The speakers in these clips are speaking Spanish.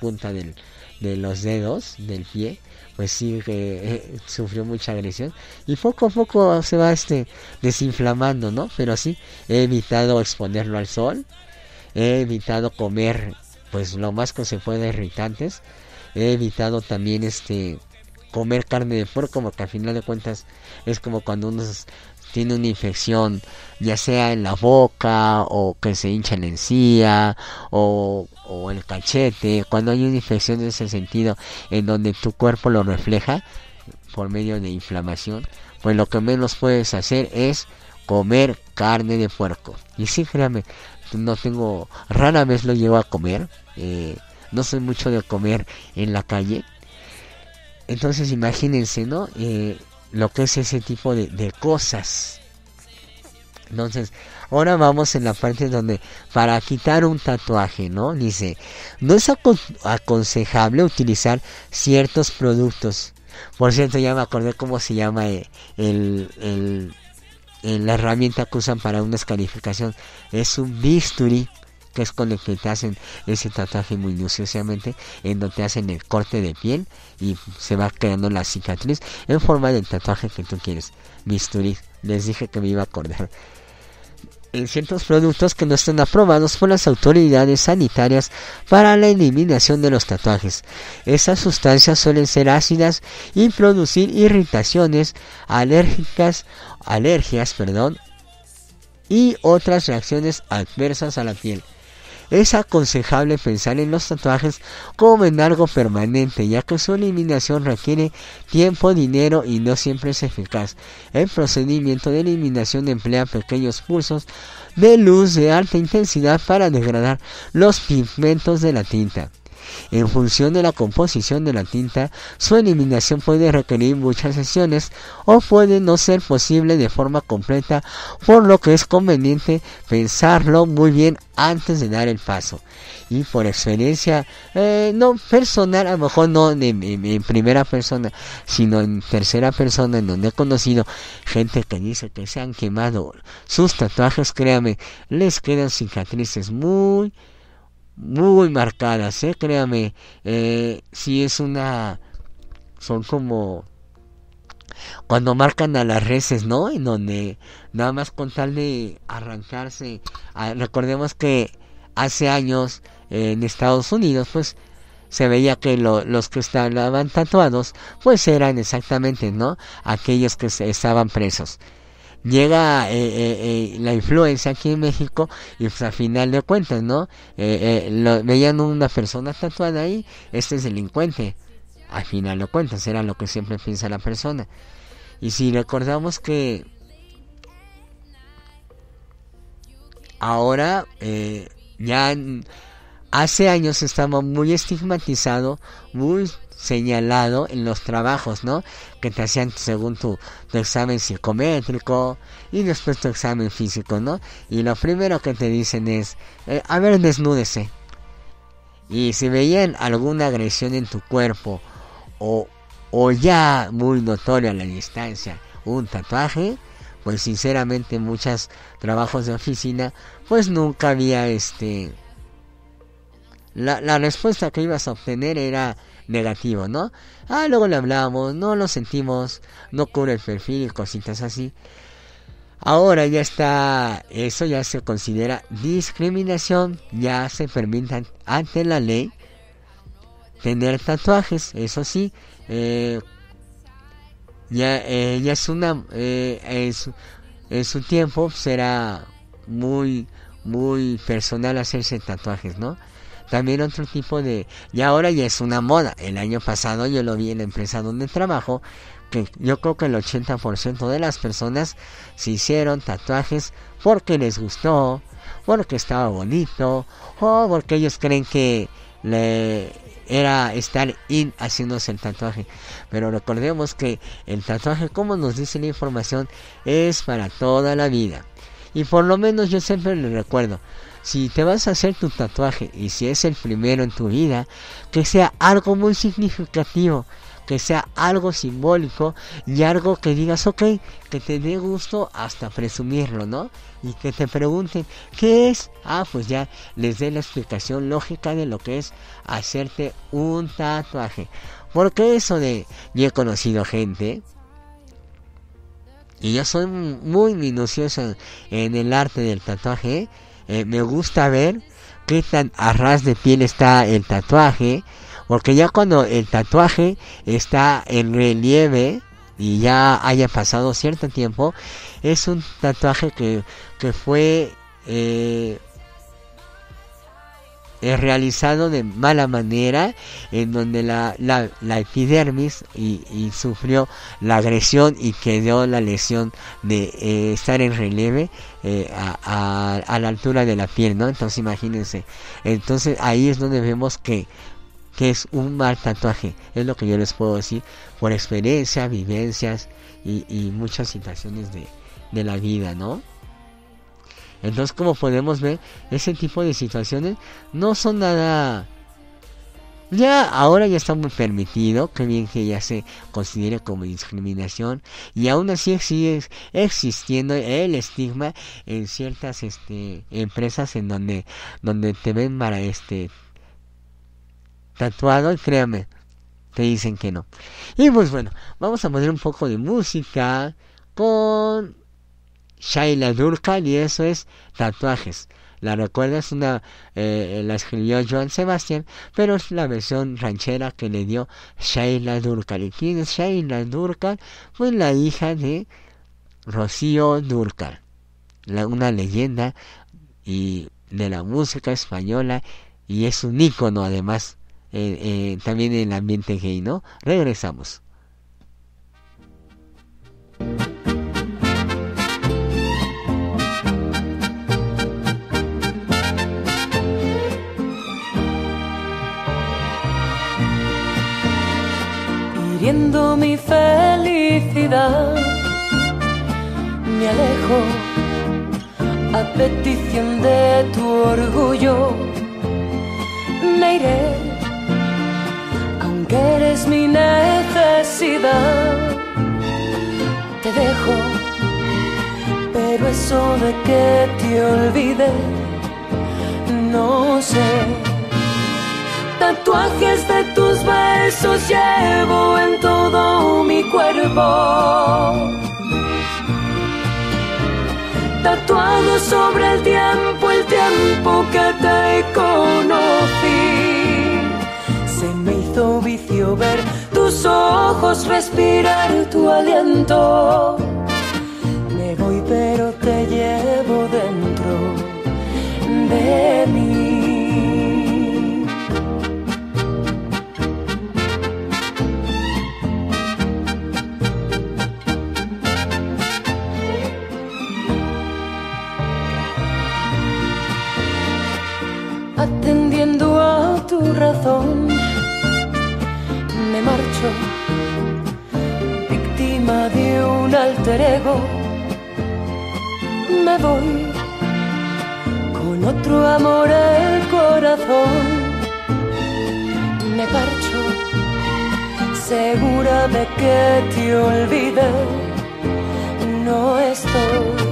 punta del, de los dedos del pie pues sí que eh, sufrió mucha agresión. Y poco a poco se va este desinflamando no pero sí he evitado exponerlo al sol he evitado comer pues lo más que se pueda irritantes he evitado también este comer carne de puerco porque al final de cuentas es como cuando uno tiene una infección, ya sea en la boca o que se hincha la encía o, o el cachete, cuando hay una infección en ese sentido en donde tu cuerpo lo refleja por medio de inflamación, pues lo que menos puedes hacer es comer carne de puerco. Y sí, créame, no tengo, rara vez lo llevo a comer, eh, no soy mucho de comer en la calle. Entonces imagínense, ¿no? Eh, lo que es ese tipo de, cosas. Entonces, ahora vamos en la parte donde para quitar un tatuaje, ¿no? Dice, no es aconsejable utilizar ciertos productos. Por cierto, ya me acordé cómo se llama eh, el, el, la herramienta que usan para una escarificación. Es un bisturí que es con el que te hacen ese tatuaje minuciosamente, en donde te hacen el corte de piel y se va creando la cicatriz en forma del tatuaje que tú quieres. Bisturí, les dije que me iba a acordar. En ciertos productos que no están aprobados por las autoridades sanitarias para la eliminación de los tatuajes. Esas sustancias suelen ser ácidas y producir irritaciones alérgicas, alergias, perdón, y otras reacciones adversas a la piel. Es aconsejable pensar en los tatuajes como en algo permanente, ya que su eliminación requiere tiempo, dinero y no siempre es eficaz. El procedimiento de eliminación emplea pequeños pulsos de luz de alta intensidad para degradar los pigmentos de la tinta. En función de la composición de la tinta, su eliminación puede requerir muchas sesiones o puede no ser posible de forma completa, por lo que es conveniente pensarlo muy bien antes de dar el paso. Y por experiencia, eh, no personal, a lo mejor no en, primera persona, sino en tercera persona, en donde he conocido gente que dice que se han quemado sus tatuajes, créame, les quedan cicatrices muy, muy marcadas, ¿eh? créame, eh, si es una, son como cuando marcan a las reses, ¿no? En donde nada más con tal de arrancarse, ah, recordemos que hace años en Estados Unidos, pues se veía que los que estaban tatuados, pues eran exactamente, ¿no? Aquellos que estaban presos llega eh, eh, eh, la influencia aquí en México y pues a final de cuentas, ¿no? Lo, veían una persona tatuada ahí, este es delincuente. Al final de cuentas, era lo que siempre piensa la persona. Y si recordamos que ahora ya hace años estaba muy estigmatizado, muy señalado en los trabajos, ¿no? Que te hacían según tu, examen psicométrico y después tu examen físico, ¿no? Y lo primero que te dicen es, eh, a ver, desnúdese. Y si veían alguna agresión en tu cuerpo o, o ya muy notoria a la distancia un tatuaje, pues sinceramente muchos trabajos de oficina, pues nunca había este... La, la respuesta que ibas a obtener era negativo, ¿no? Ah, luego le hablamos, no lo sentimos, no cubre el perfil y cositas así. Ahora ya está, eso ya se considera discriminación, ya se permite ante la ley tener tatuajes, eso sí, eh, ya, eh, ya es una, eh, en su tiempo será muy, muy personal hacerse tatuajes, ¿no? También otro tipo de... Y ahora ya es una moda. El año pasado yo lo vi en la empresa donde trabajo, que yo creo que el 80% de las personas se hicieron tatuajes porque les gustó, porque estaba bonito, o porque ellos creen que le era estar in haciéndose el tatuaje. Pero recordemos que el tatuaje, como nos dice la información, es para toda la vida. Y por lo menos yo siempre le recuerdo, si te vas a hacer tu tatuaje y si es el primero en tu vida, que sea algo muy significativo, que sea algo simbólico y algo que digas, ok, que te dé gusto hasta presumirlo, ¿no? Y que te pregunten, ¿qué es? Ah, pues ya les dé la explicación lógica de lo que es hacerte un tatuaje. Porque eso de, yo he conocido gente, y yo soy muy minucioso en el arte del tatuaje, me gusta ver qué tan a ras de piel está el tatuaje, porque ya cuando el tatuaje está en relieve y ya haya pasado cierto tiempo, es un tatuaje que, que fue eh, es realizado de mala manera, en donde la, la, epidermis y, sufrió la agresión y quedó la lesión de eh, estar en relieve eh, a, a, la altura de la piel, ¿no? Entonces imagínense, entonces ahí es donde vemos que, que es un mal tatuaje, es lo que yo les puedo decir por experiencia, vivencias y, y muchas situaciones de, de la vida, ¿no? Entonces, como podemos ver, ese tipo de situaciones no son nada... Ya ahora ya está muy permitido, que bien que ya se considere como discriminación y aún así sigue existiendo el estigma en ciertas este, empresas en donde donde te ven para este tatuado y créame, te dicen que no. Y pues bueno, vamos a poner un poco de música con Shaila Durkal y eso es tatuajes. La recuerdas, una, eh, la escribió Joan Sebastián, pero es la versión ranchera que le dio Shaila Durkal. ¿Y quién es Shaila Durkal? Fue la hija de Rocío Durkal, la, una leyenda y de la música española y es un ícono además eh, eh, también en el ambiente gay, ¿no? Regresamos. Viendo mi felicidad. Me alejo a petición de tu orgullo. Me iré, aunque eres mi necesidad. Te dejo, pero eso de que te olvide, no sé Tatuajes de tus tiempo, que te conocí. Se me hizo vicio ver tus ojos, respirar tu aliento. Me voy pero te llevo dentro de mí. Me parcho, segura de que te olvide. No estoy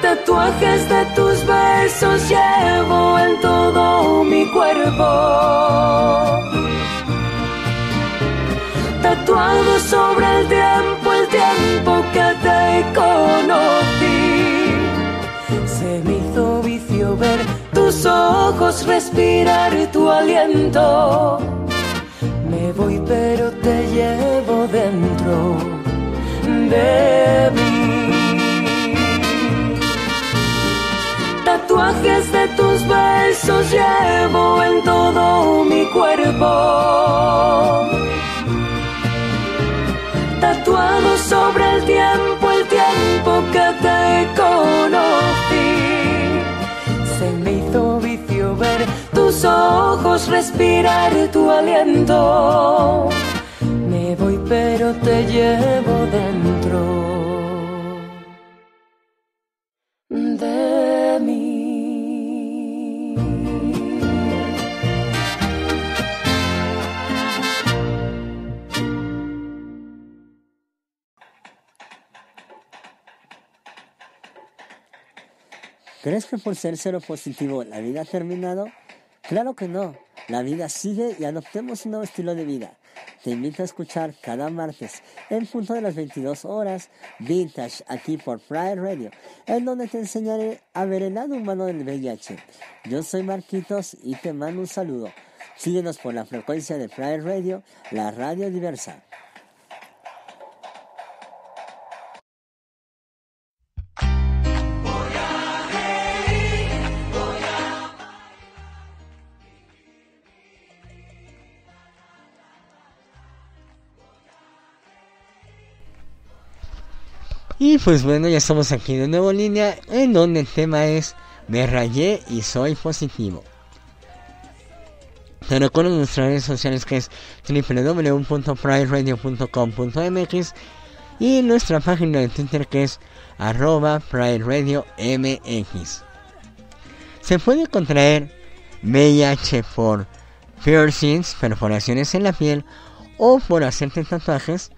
Tatuajes de tus besos llevo en todo mi cuerpo. Tatuado sobre el tiempo, el tiempo que te conocí. Se me hizo vicio ver tus ojos, respirar tu aliento. Me voy pero te llevo dentro de mí. Tatuajes de tus besos llevo en todo mi cuerpo. Tatuado sobre el tiempo, el tiempo que te ojos respirar tu aliento. Me voy pero te llevo dentro de mí. ¿Crees que por ser cero positivo la vida ha terminado? Claro que no. La vida sigue y adoptemos un nuevo estilo de vida. Te invito a escuchar cada martes en punto de las 22 horas Vintage aquí por Pride Radio, en donde te enseñaré a ver el lado humano del VIH. Yo soy Marquitos y te mando un saludo. Síguenos por la frecuencia de Pride Radio, la radio diversa. Y pues bueno, ya estamos aquí de nuevo en línea, en donde el tema es Me rayé y soy positivo. Te recuerdo nuestras redes sociales que es www.prideradio.com.mx y nuestra página de Twitter que es arroba MX. Se puede contraer VIH por piercings, perforaciones en la piel o por hacerte tatuajes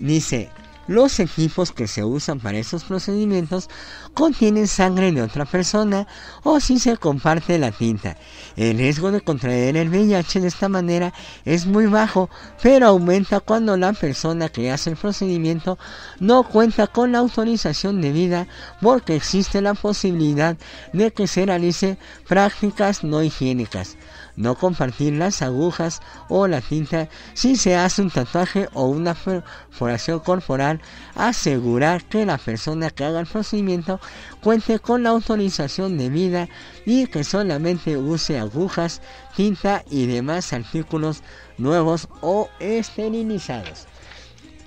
Dice, los equipos que se usan para esos procedimientos contienen sangre de otra persona o si se comparte la tinta. El riesgo de contraer el VIH de esta manera es muy bajo, pero aumenta cuando la persona que hace el procedimiento no cuenta con la autorización debida porque existe la posibilidad de que se realice prácticas no higiénicas no compartir las agujas o la tinta si se hace un tatuaje o una perforación corporal, asegurar que la persona que haga el procedimiento cuente con la autorización debida y que solamente use agujas, tinta y demás artículos nuevos o esterilizados.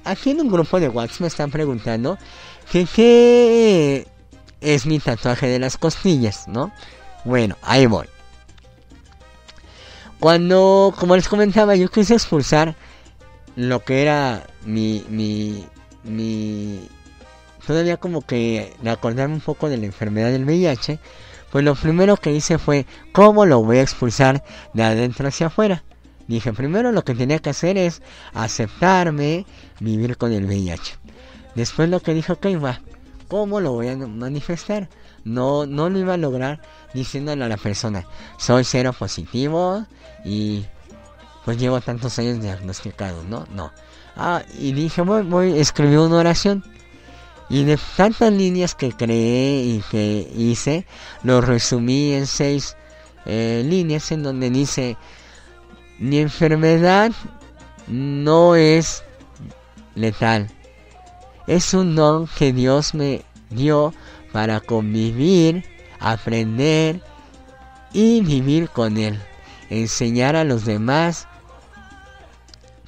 Aquí en un grupo de WhatsApp me están preguntando que qué es mi tatuaje de las costillas, ¿no? Bueno, ahí voy. Cuando, como les comentaba, yo quise expulsar lo que era mi, mi, mi, todavía como que acordarme un poco de la enfermedad del VIH, pues lo primero que hice fue, ¿cómo lo voy a expulsar de adentro hacia afuera? Dije, primero lo que tenía que hacer es aceptarme, vivir con el VIH. Después lo que dije, ok, va, ¿cómo lo voy a manifestar? No, no lo iba a lograr diciéndole a la persona, soy cero positivo y pues llevo tantos años diagnosticado, ¿no? No. Ah, y dije, voy, voy, escribí una oración. Y de tantas líneas que creé y que hice, lo resumí en seis eh, líneas en donde dice, mi enfermedad no es letal. Es un don que Dios me dio para convivir aprender y vivir con Él. Enseñar a los demás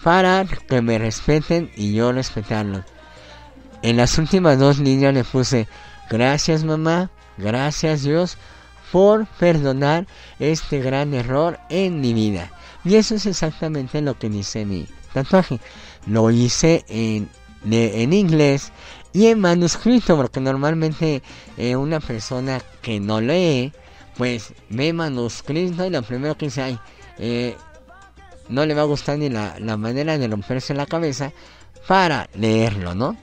para que me respeten y yo respetarlos. En las últimas dos líneas le puse, gracias mamá, gracias Dios por perdonar este gran error en mi vida. Y eso es exactamente lo que dice mi tatuaje. Lo hice en, en inglés y en manuscrito, porque normalmente eh, una persona que no lee, pues ve manuscrito y lo primero que dice, ay, eh, no le va a gustar ni la, manera de romperse la cabeza para leerlo, ¿no?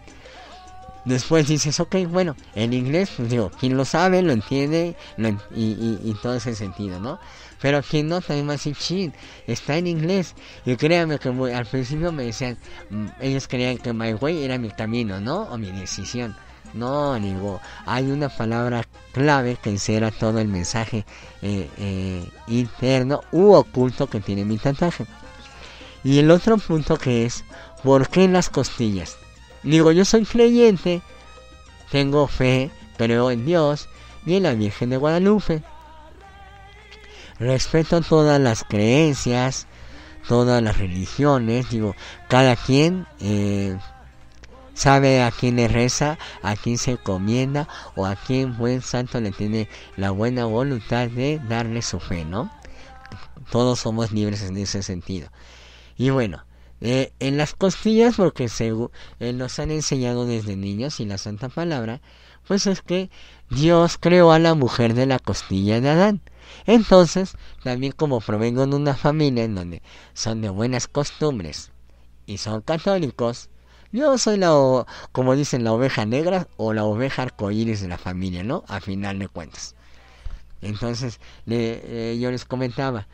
Después dices, ok, bueno, en inglés, pues digo, quien lo sabe, lo entiende y, y todo ese sentido, ¿no? Pero quien no también va a decir, está en inglés. Y créanme que al principio me decían, mm, ellos creían que my way era mi camino, ¿no? O mi decisión. No, digo, hay una palabra clave que encierra todo el mensaje eh, eh, interno u oculto que tiene mi tatuaje. Y el otro punto que es, ¿por qué las costillas? Digo, yo soy creyente, tengo fe, creo en Dios y en la Virgen de Guadalupe respeto todas las creencias, todas las religiones, digo, cada quien eh, sabe a quién le reza, a quién se encomienda o a quién buen santo le tiene la buena voluntad de darle su fe, ¿no? Todos somos libres en ese sentido. Y bueno, eh, en las costillas, porque según eh, nos han enseñado desde niños y la Santa Palabra, pues es que Dios creó a la mujer de la costilla de Adán. Entonces, también como provengo de una familia en donde son de buenas costumbres y son católicos, Yo soy la, como dicen, la oveja negra o la oveja arcoíris de la familia, ¿no? A final de cuentas. Entonces, le, eh, yo les comentaba,